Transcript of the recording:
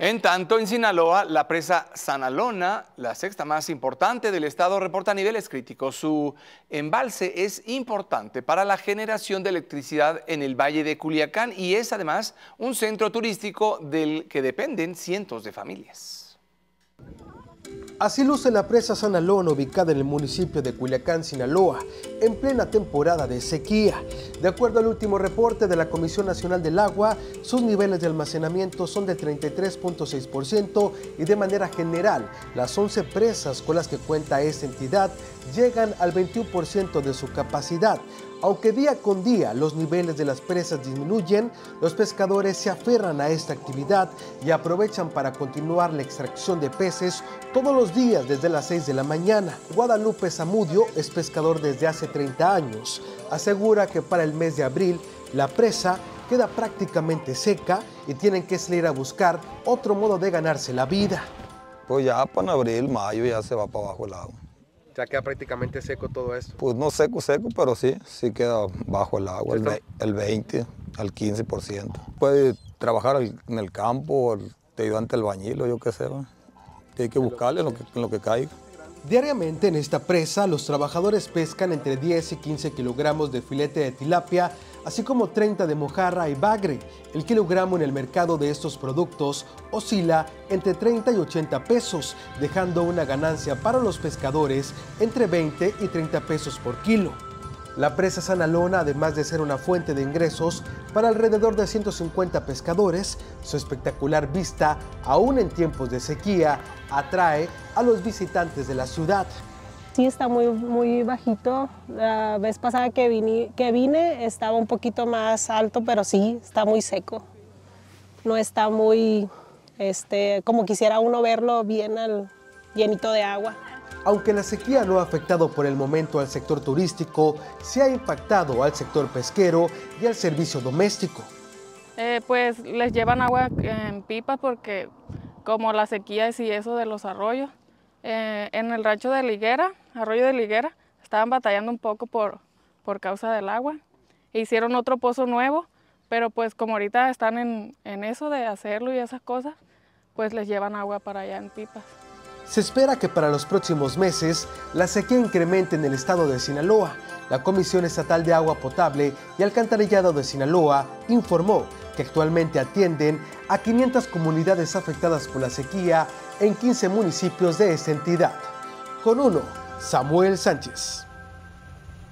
En tanto, en Sinaloa, la presa Sanalona, la sexta más importante del estado, reporta niveles críticos. Su embalse es importante para la generación de electricidad en el Valle de Culiacán y es además un centro turístico del que dependen cientos de familias. Así luce la presa Sanalón, ubicada en el municipio de Culiacán, Sinaloa, en plena temporada de sequía. De acuerdo al último reporte de la Comisión Nacional del Agua, sus niveles de almacenamiento son de 33.6% y de manera general, las 11 presas con las que cuenta esta entidad llegan al 21% de su capacidad, aunque día con día los niveles de las presas disminuyen, los pescadores se aferran a esta actividad y aprovechan para continuar la extracción de peces todos los días desde las 6 de la mañana. Guadalupe Zamudio es pescador desde hace 30 años. Asegura que para el mes de abril la presa queda prácticamente seca y tienen que salir a buscar otro modo de ganarse la vida. Pues ya para abril, mayo ya se va para abajo el agua. Ya queda prácticamente seco todo esto. Pues no seco, seco, pero sí, sí queda bajo el agua, el, 20 al 15%. Puede trabajar en el campo, te ayudante el bañilo, yo qué sé. Hay que buscarle lo que, en lo que caiga. Diariamente en esta presa, los trabajadores pescan entre 10 y 15 kilogramos de filete de tilapia así como 30 de mojarra y bagre. El kilogramo en el mercado de estos productos oscila entre 30 y 80 pesos, dejando una ganancia para los pescadores entre 20 y 30 pesos por kilo. La presa Sanalona, además de ser una fuente de ingresos para alrededor de 150 pescadores, su espectacular vista, aún en tiempos de sequía, atrae a los visitantes de la ciudad sí está muy, muy bajito. La vez pasada que vine, que vine estaba un poquito más alto, pero sí, está muy seco. No está muy, este, como quisiera uno verlo bien al, llenito de agua. Aunque la sequía no ha afectado por el momento al sector turístico, sí ha impactado al sector pesquero y al servicio doméstico. Eh, pues les llevan agua en pipas porque como la sequía y eso de los arroyos, eh, en el rancho de Liguera, Arroyo de Liguera, estaban batallando un poco por, por causa del agua. Hicieron otro pozo nuevo, pero pues como ahorita están en, en eso de hacerlo y esas cosas, pues les llevan agua para allá en pipas. Se espera que para los próximos meses la sequía incremente en el estado de Sinaloa. La Comisión Estatal de Agua Potable y Alcantarillado de Sinaloa informó que actualmente atienden a 500 comunidades afectadas por la sequía en 15 municipios de esta entidad. Con uno, Samuel Sánchez.